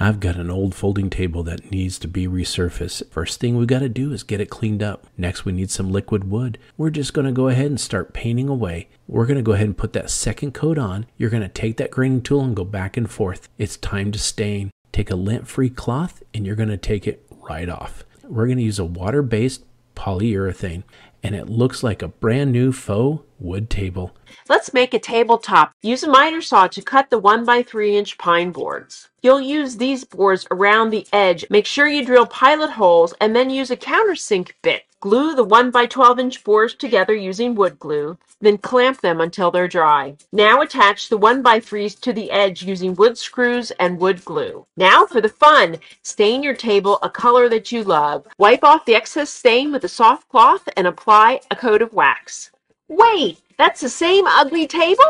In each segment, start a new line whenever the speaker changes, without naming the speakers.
I've got an old folding table that needs to be resurfaced. First thing we got to do is get it cleaned up. Next, we need some liquid wood. We're just going to go ahead and start painting away. We're going to go ahead and put that second coat on. You're going to take that graining tool and go back and forth. It's time to stain. Take a lint-free cloth and you're going to take it right off. We're going to use a water-based polyurethane and it looks like a brand new faux wood table.
Let's make a tabletop. Use a miter saw to cut the 1 by 3 inch pine boards. You'll use these boards around the edge. Make sure you drill pilot holes and then use a countersink bit. Glue the 1 by 12 inch boards together using wood glue, then clamp them until they're dry. Now attach the 1 by 3s to the edge using wood screws and wood glue. Now for the fun, stain your table a color that you love. Wipe off the excess stain with a soft cloth and apply a coat of wax. Wait, that's the same ugly table?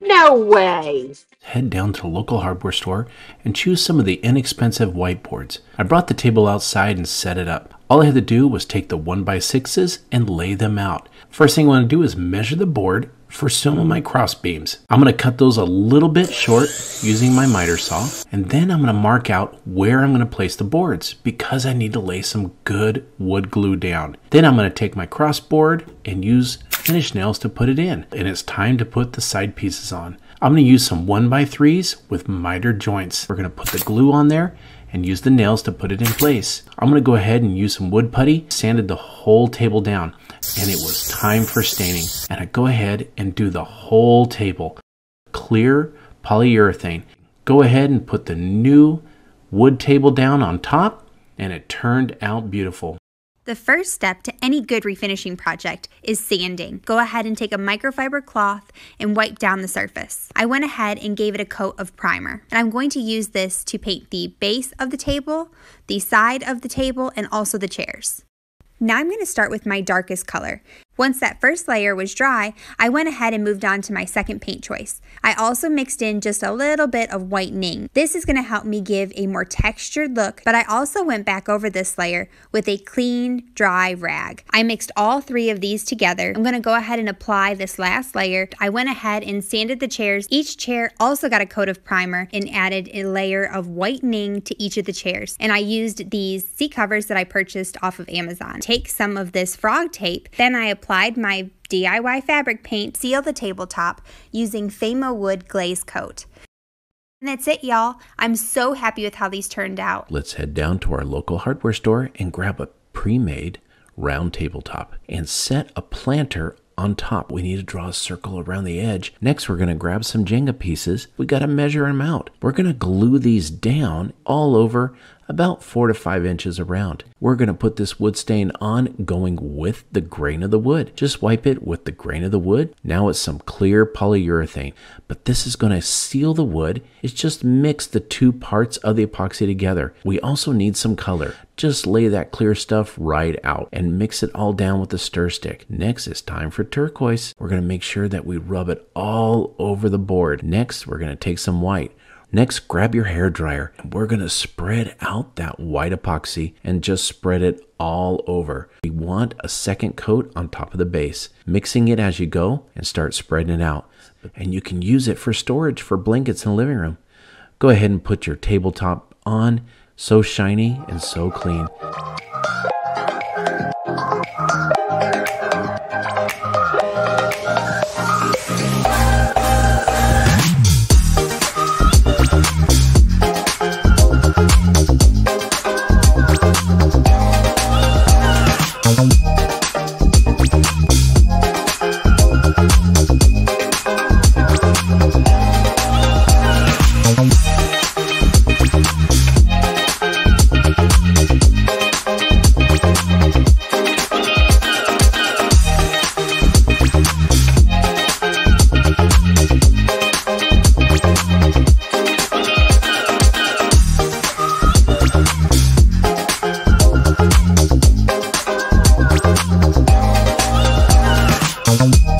No way!
Head down to the local hardware store and choose some of the inexpensive whiteboards. I brought the table outside and set it up. All I had to do was take the 1x6s and lay them out. First thing I want to do is measure the board for some of my cross beams. I'm going to cut those a little bit short using my miter saw and then I'm going to mark out where I'm going to place the boards because I need to lay some good wood glue down. Then I'm going to take my cross board and use finish nails to put it in and it's time to put the side pieces on. I'm going to use some 1x3s with miter joints. We're going to put the glue on there and use the nails to put it in place. I'm to go ahead and use some wood putty, sanded the whole table down and it was time for staining. And I go ahead and do the whole table. Clear polyurethane. Go ahead and put the new wood table down on top and it turned out beautiful.
The first step to any good refinishing project is sanding. Go ahead and take a microfiber cloth and wipe down the surface. I went ahead and gave it a coat of primer. And I'm going to use this to paint the base of the table, the side of the table, and also the chairs. Now I'm going to start with my darkest color. Once that first layer was dry, I went ahead and moved on to my second paint choice. I also mixed in just a little bit of whitening. This is going to help me give a more textured look, but I also went back over this layer with a clean, dry rag. I mixed all three of these together. I'm going to go ahead and apply this last layer. I went ahead and sanded the chairs. Each chair also got a coat of primer and added a layer of whitening to each of the chairs. And I used these seat covers that I purchased off of Amazon. Take some of this frog tape, then I applied applied my DIY fabric paint, seal the tabletop using Famowood Glaze Coat. And that's it, y'all. I'm so happy with how these turned out.
Let's head down to our local hardware store and grab a pre-made round tabletop and set a planter on top. We need to draw a circle around the edge. Next, we're going to grab some Jenga pieces. We got to measure them out. We're going to glue these down all over about four to five inches around. We're going to put this wood stain on going with the grain of the wood. Just wipe it with the grain of the wood. Now it's some clear polyurethane, but this is going to seal the wood. It's just mix the two parts of the epoxy together. We also need some color. Just lay that clear stuff right out and mix it all down with the stir stick. Next, it's time for turquoise. We're going to make sure that we rub it all over the board. Next, we're going to take some white. Next, grab your hair dryer and we're going to spread out that white epoxy and just spread it all over. We want a second coat on top of the base, mixing it as you go and start spreading it out. And you can use it for storage for blankets in the living room. Go ahead and put your tabletop on, so shiny and so clean. I don't don't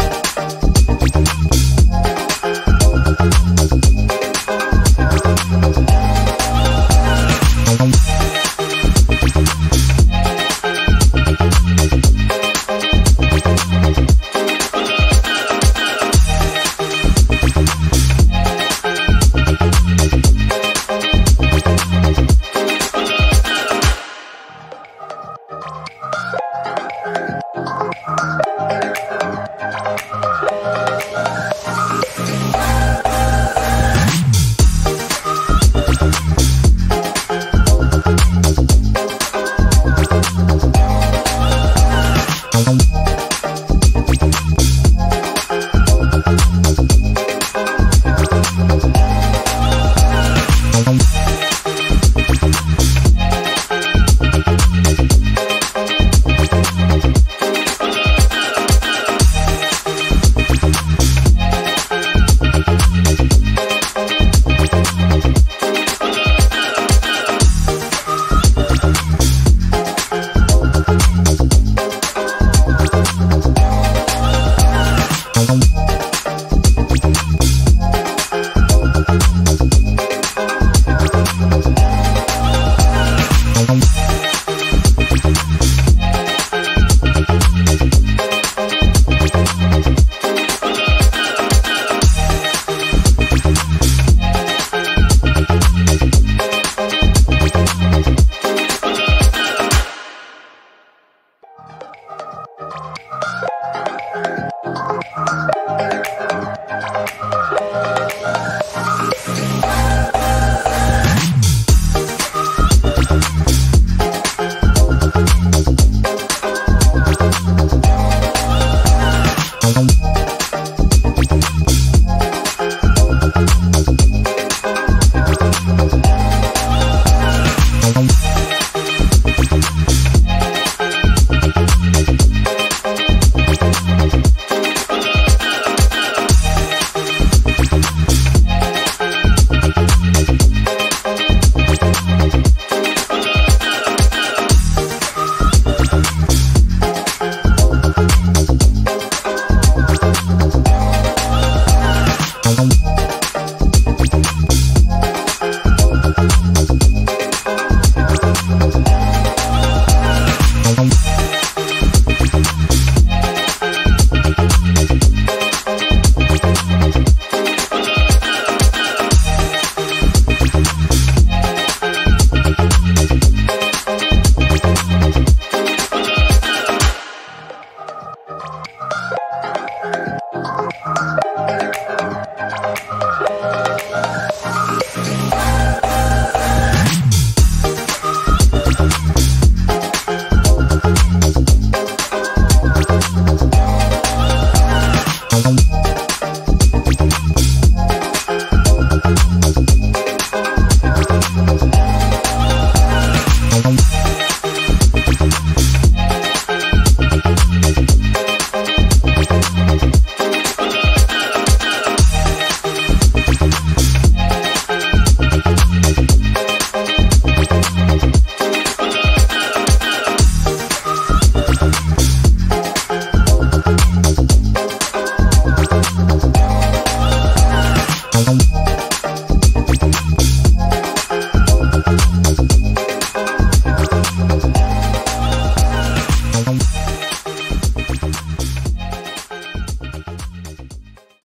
Bye.